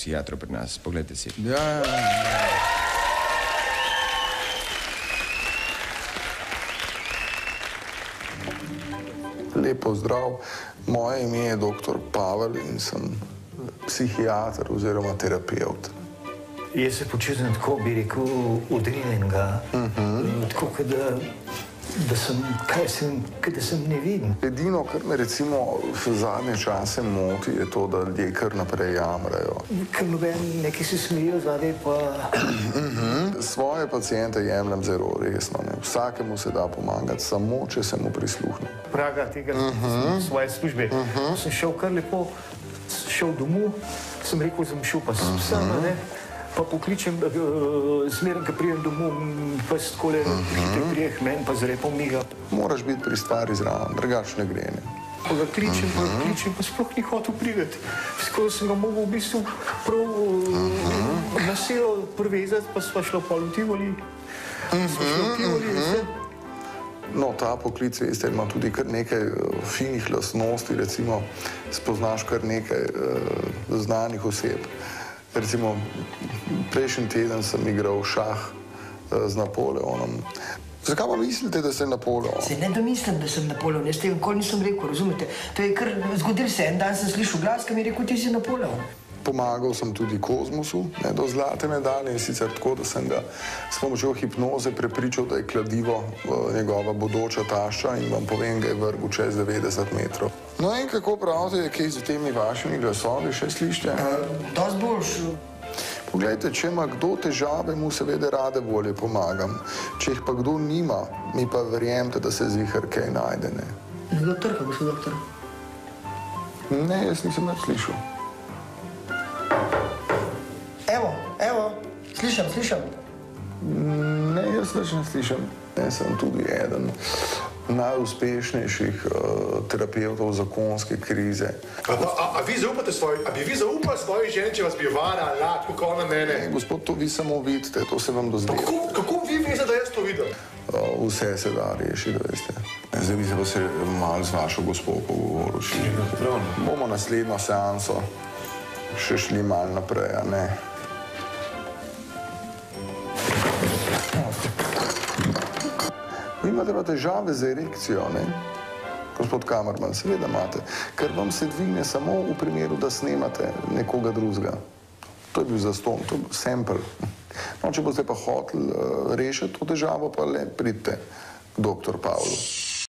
psihiatrov pri nas, poglejte si. Ja, ja, ja. Lepo zdrav, moje ime je dr. Pavel in sem psihiater oziroma terapeut. Jaz se počutim tako, bi rekel, udrinjenega. Uh -huh. Tako, da, da sem, kaj sem, da sem neviden. Edino, kar me recimo v zadnje čase moti, je to, da ljudje kar naprej jamrajo. Ker noben neki se smejijo zadaj, pa Svoje pacijente jemljem zelo resno. Ne. Vsakemu se da pomagati, samo če se mu prisluhne. praga tega uh -huh. svoje službe. Uh -huh. Sem šel kar lepo, šel domov, sem rekel, sem šel pa s psom, uh -huh. Pa pokličem, uh, zmeraj, ko pridem domov, m, pes tako le uh -huh. hitro prijeh meni, pa z repom miga. Moraš biti pri stvari zraven, drugače ne gre. Ne. Pa ga kličem, uh -huh. pa kličem, pa sploh ni hotel priti. Skozi sem ga mogel v bistvu prav uh -huh. na silo privezati, pa sva šla pa v Tivoli. Uh -huh. Sva šla v Tivoli, uh -huh. No, ta poklic veste, ima tudi kar nekaj uh, finih lastnosti, recimo spoznaš kar nekaj uh, znanih oseb. Recimo, prejšnji teden sem igral šah uh, z Napoleonom. Zakaj pa mislite, da sem Napoleon? Se ne domislim, da sem Napoleon, jaz tega nikoli nisem rekel, razumete? To je kar zgodil se, en dan sem slišal glas, ki mi je rekel, ti si Napoleon. Pomagal sem tudi Kozmosu ne, do zlate medalje in sicer tako, da sem ga s pomočjo hipnoze prepričal, da je kladivo uh, njegova bodoča tašča in vam povem, da je vrgel čez 90 metrov. No in kako pravite, kaj z temi vašimi glasovi še slišite? Dost boljš. Poglejte, če ima kdo težave, mu seveda rade volje pomagam. Če jih pa kdo nima, mi pa verjemite, da se zvihar kaj najde. Ne, Nekdo trka, gospod doktor. ne jaz nisem več slišal. Evo, evo, slišam, slišam. Ne, jaz več ne slišim. Jaz sem tudi eden najuspešnejših uh, terapeutov zakonske krize. A, a, a, vi zaupate svoji, a bi vi zaupali svoji ženi, če vas bi varala, kot ona mene? Ne, gospod, to vi samo vidite, to se vam dozdeva. Kako, kako vi veste, da jaz to vidim? Uh, vse se da rešiti, veste. Zdaj bi se pa se malo z vašo gospod pogovoril. Bomo naslednjo seanso še šli malo naprej, a ne? Imate pa težave z erekcijo, ne? Gospod Kamerman, seveda imate, ker vam se dvigne samo v primeru, da snemate nekoga drugega. To je bil zaston, to je bil sample. No, če boste pa hoteli uh, rešiti to težavo, pa le pridite doktor Pavlu.